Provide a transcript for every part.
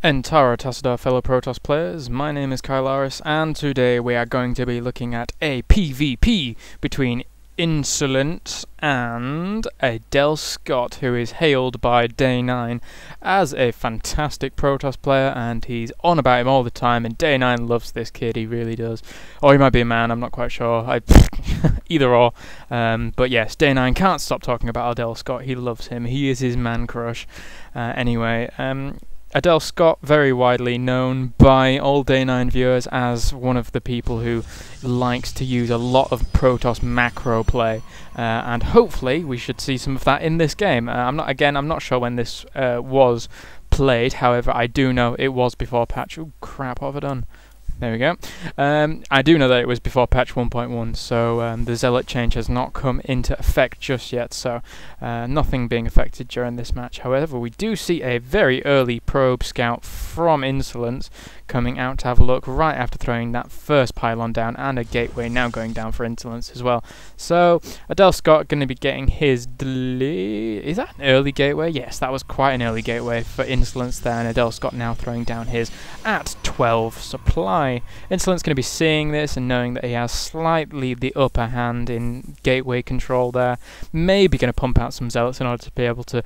En Taro Tassadar fellow Protoss players, my name is Kylaris and today we are going to be looking at a PvP between Insolent and a Del Scott who is hailed by Day9 as a fantastic Protoss player and he's on about him all the time and Day9 loves this kid, he really does. Or he might be a man, I'm not quite sure. I either or. Um, but yes, Day9 can't stop talking about Adelscott, he loves him, he is his man crush. Uh, anyway, um, Adelscott, very widely known by all Day 9 viewers as one of the people who likes to use a lot of Protoss macro play, uh, and hopefully we should see some of that in this game. Uh, I'm not again, I'm not sure when this uh, was played. However, I do know it was before patch. Oh crap! What have I done? There we go. Um, I do know that it was before patch 1.1, so um, the Zealot change has not come into effect just yet, so uh, nothing being affected during this match. However, we do see a very early probe scout from Insolence coming out to have a look right after throwing that first pylon down and a gateway now going down for Insolence as well. So, Adelscott going to be getting his... Is that an early gateway? Yes, that was quite an early gateway for Insolence there, and Adelscott now throwing down his at 12 supply. Insolent's going to be seeing this and knowing that he has slightly the upper hand in gateway control there. Maybe going to pump out some zealots in order to be able to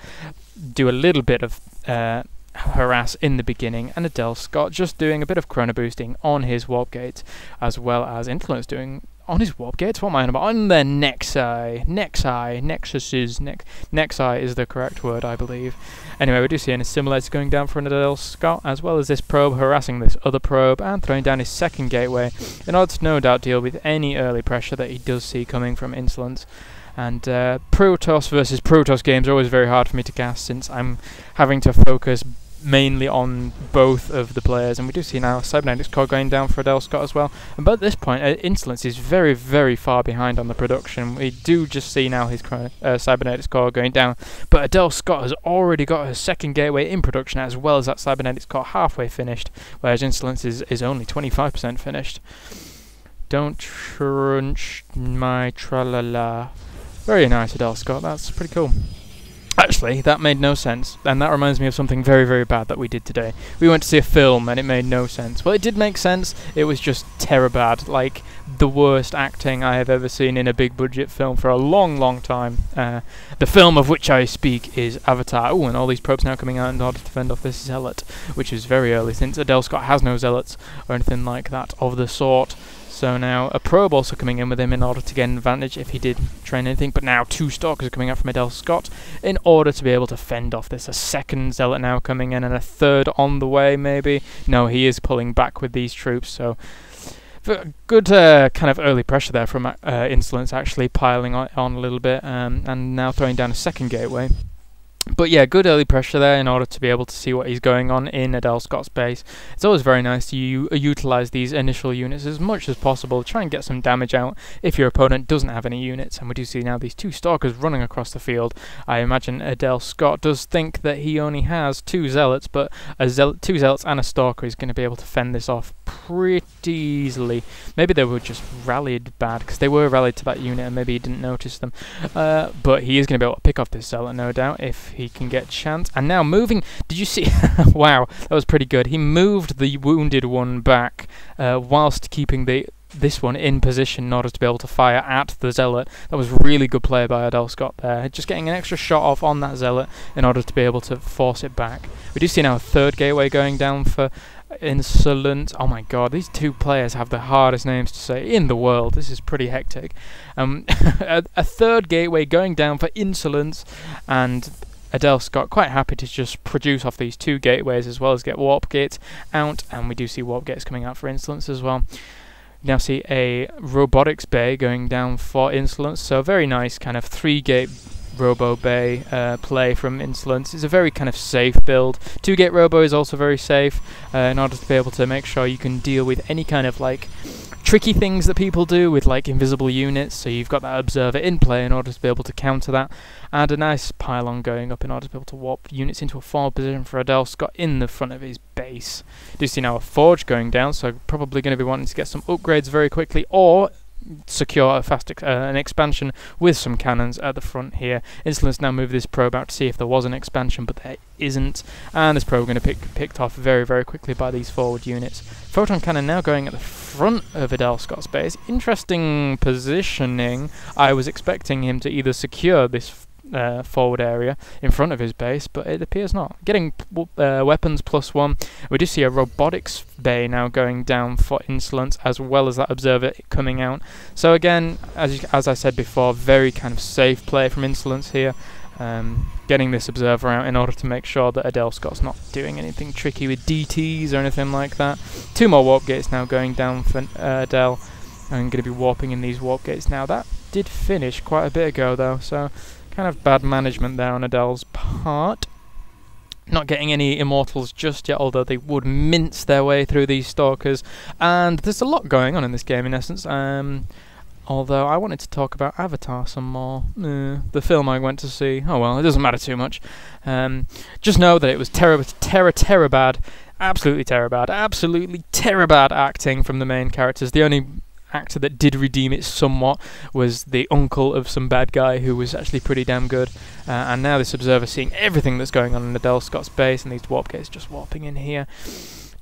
do a little bit of uh, harass in the beginning, and Adelscott just doing a bit of chrono boosting on his warp gate, as well as Insolence doing on his warp gates. What am I on about? On their Nexi, Nexi, Nexuses, Nex Nexi is the correct word, I believe. Anyway, we do see an assimilator going down for another Scott, as well as this probe harassing this other probe and throwing down his second gateway, in order to no doubt deal with any early pressure that he does see coming from Insolence. And uh, Protoss versus Protoss games are always very hard for me to cast since I'm having to focus mainly on both of the players, and we do see now Cybernetics Core going down for Adelscott as well. And at this point, uh, Insolence is very, very far behind on the production. We do just see now his uh, Cybernetics Core going down, but Adelscott has already got her second gateway in production, as well as that Cybernetics Core halfway finished, whereas Insolence is, is only 25% finished. Don't crunch my tralala. Very nice, Adelscott. That's pretty cool. Actually, that made no sense, and that reminds me of something very, very bad that we did today. We went to see a film, and it made no sense. Well, it did make sense, it was just terror bad, like the worst acting I have ever seen in a big budget film for a long, long time. Uh, the film of which I speak is Avatar. Oh, and all these probes now coming out in order to fend off this zealot, which is very early, since Adelscott has no zealots or anything like that of the sort. So now a probe also coming in with him in order to get an advantage if he did train anything. But now two stalkers are coming out from Adelscott in order to be able to fend off this. A second zealot now coming in and a third on the way maybe. No, he is pulling back with these troops. So good uh, kind of early pressure there from uh, Insolence actually piling on, on a little bit um, and now throwing down a second gateway. But yeah, good early pressure there in order to be able to see what he's going on in Adelscott's base. It's always very nice to utilize these initial units as much as possible, try and get some damage out if your opponent doesn't have any units. And we do see now these two stalkers running across the field. I imagine Adelscott does think that he only has two zealots, but a zeal- two zealots and a stalker is going to be able to fend this off pretty easily. Maybe they were just rallied bad because they were rallied to that unit and maybe he didn't notice them. Uh, but he is going to be able to pick off this zealot, no doubt, if he can get chance. And now moving. Did you see? wow, that was pretty good. He moved the wounded one back uh, whilst keeping the this one in position in order to be able to fire at the zealot. That was really good play by Adelscott there. Just getting an extra shot off on that zealot in order to be able to force it back. We do see now a third gateway going down for Insolent. Oh my god, these two players have the hardest names to say in the world. This is pretty hectic. Um, a, a, third gateway going down for Insolence, and Adelscott quite happy to just produce off these two gateways as well as get warp gates out, and we do see warp gates coming out for Insolence as well. Now see a robotics bay going down for Insolence, so very nice kind of three gate Robo Bay uh, play from Insolence. It's a very kind of safe build. Two Gate Robo is also very safe uh, in order to be able to make sure you can deal with any kind of like tricky things that people do with like invisible units. So you've got that observer in play in order to be able to counter that, and a nice pylon going up in order to be able to warp units into a forward position for Adelscott in the front of his base. Do see now a forge going down, so probably going to be wanting to get some upgrades very quickly, or secure a fast ex- uh, an expansion with some cannons at the front here. Insolence now move this probe out to see if there was an expansion, but there isn't, and this probe going to pick picked off very very quickly by these forward units. Photon cannon now going at the front of Adelscott's base. Interesting positioning. I was expecting him to either secure this uh, forward area in front of his base, but it appears not. Getting uh, weapons plus one. We do see a robotics bay now going down for insolence, as well as that observer coming out. So again, as as I said before, very kind of safe play from insolence here. Um, getting this observer out in order to make sure that Adelscott's not doing anything tricky with DTs or anything like that. Two more warp gates now going down for uh, Adel. I'm going to be warping in these warp gates now. That did finish quite a bit ago though, so Kind of bad management there on Adele's part. Not getting any immortals just yet, although they would mince their way through these stalkers. And there's a lot going on in this game, in essence. Um, although I wanted to talk about Avatar some more. Uh, the film I went to see. Oh well, it doesn't matter too much. Um, just know that it was terror, terror, terror bad. Absolutely terror bad. Absolutely terror bad acting from the main characters. The only actor that did redeem it somewhat was the uncle of some bad guy who was actually pretty damn good. Uh, and now this observer seeing everything that's going on in Adelscott's base and these warp gates just warping in here.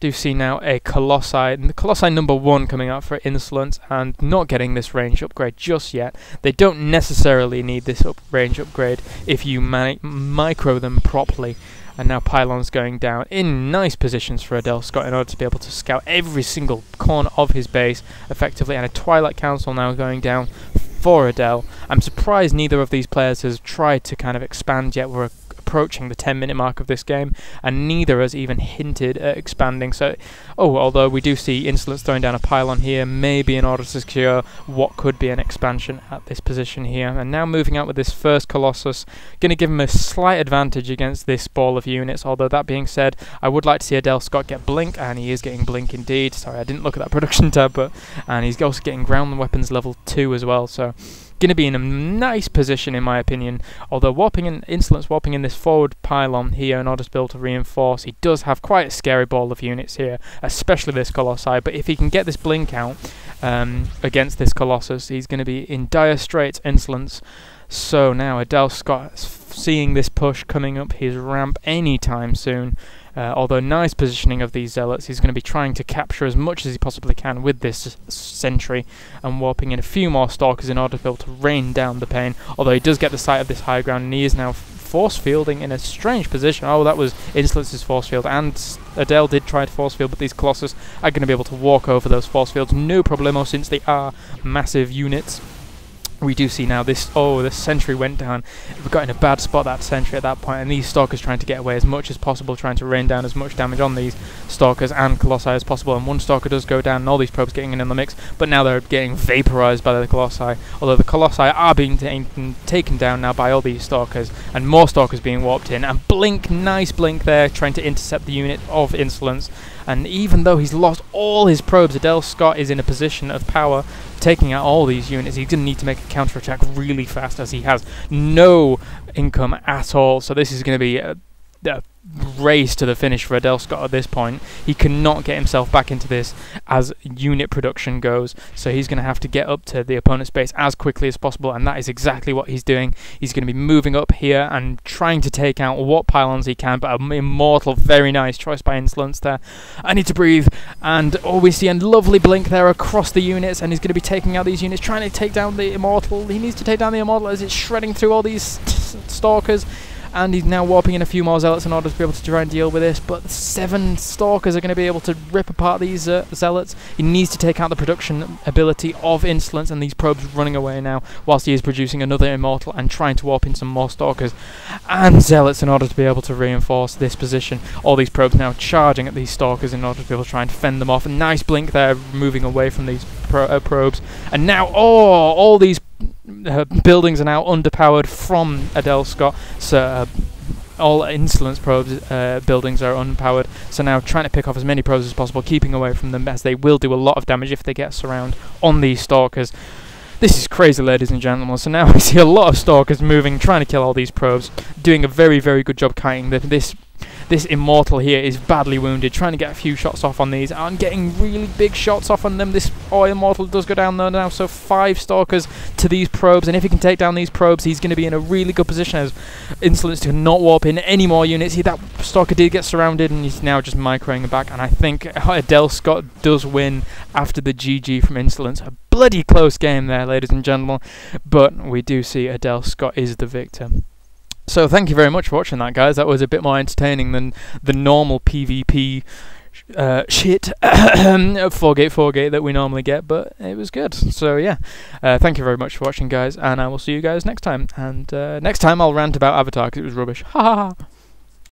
Do see now a Colossi, and the Colossi number one coming out for Insolence and not getting this range upgrade just yet. They don't necessarily need this up range upgrade if you micro them properly and now pylons going down in nice positions for Adelscott in order to be able to scout every single corner of his base effectively, and a Twilight Council now going down for Adel. I'm surprised neither of these players has tried to kind of expand yet. We're approaching the 10 minute mark of this game, and neither has even hinted at expanding. So, oh, although we do see Insolence throwing down a pylon here, maybe in order to secure what could be an expansion at this position here. And now moving out with this first Colossus, going to give him a slight advantage against this ball of units. Although, that being said, I would like to see Adelscott get Blink, and he is getting Blink indeed. Sorry, I didn't look at that production tab, but and he's also getting ground weapons level 2 as well. So, going to be in a nice position in my opinion. Although warping in Insolence warping in this forward pylon here in order to be able to reinforce, he does have quite a scary ball of units here, especially this Colossi. But if he can get this blink out um, against this Colossus, he's going to be in dire straits. Insolence. So now Adelscott seeing this push coming up his ramp anytime soon. Uh, although nice positioning of these zealots, he's going to be trying to capture as much as he possibly can with this sentry and warping in a few more stalkers in order to be able to rain down the pain. Although he does get the sight of this high ground and he is now force fielding in a strange position. Oh, that was Insolence's force field, and Adele did try to force field, but these Colossus are going to be able to walk over those force fields no problemo since they are massive units we do see now this oh the sentry went down. We got in a bad spot that sentry at that point and these stalkers trying to get away as much as possible trying to rain down as much damage on these stalkers and colossi as possible. And one stalker does go down and all these probes getting in, in the mix but now they're getting vaporized by the colossi. Although the colossi are being taken down now by all these stalkers and more stalkers being warped in. And blink nice blink there trying to intercept the unit of insolence. And even though he's lost all his probes Adelscott is in a position of power taking out all these units, he's going to need to make a counter-attack really fast as he has no income at all. So this is going to be a, a race to the finish for Adelscott at this point. He cannot get himself back into this as unit production goes, so he's going to have to get up to the opponent's base as quickly as possible, and that is exactly what he's doing. He's going to be moving up here and trying to take out what pylons he can, but an immortal, very nice choice by Insolence there. I need to breathe, and oh, we see a lovely blink there across the units, and he's going to be taking out these units, trying to take down the immortal. He needs to take down the immortal as it's shredding through all these stalkers and he's now warping in a few more zealots in order to be able to try and deal with this. But seven stalkers are going to be able to rip apart these uh, zealots. He needs to take out the production ability of insolence, and these probes running away now, whilst he is producing another immortal and trying to warp in some more stalkers and zealots in order to be able to reinforce this position. All these probes now charging at these stalkers in order to be able to try and fend them off. A nice blink there, moving away from these pro uh, probes, and now oh, all these uh, buildings are now underpowered from Adelscott. So uh, all insolence probes uh, buildings are unpowered. So now trying to pick off as many probes as possible, keeping away from them as they will do a lot of damage if they get surround on these stalkers. This is crazy, ladies and gentlemen. So now we see a lot of stalkers moving, trying to kill all these probes, doing a very, very good job kiting this this Immortal here is badly wounded, trying to get a few shots off on these, and getting really big shots off on them. This oh, Immortal does go down though now, so five Stalkers to these probes, and if he can take down these probes, he's going to be in a really good position as Insolence to not warp in any more units. See, that Stalker did get surrounded, and he's now just microing back, and I think Adelscott does win after the GG from Insolence. A bloody close game there, ladies and gentlemen, but we do see Adelscott is the victor. So thank you very much for watching that, guys. That was a bit more entertaining than the normal PvP uh, shit 4gate 4gate that we normally get, but it was good. So yeah, uh, thank you very much for watching, guys, and I will see you guys next time. And uh, next time I'll rant about Avatar because it was rubbish. Ha ha ha.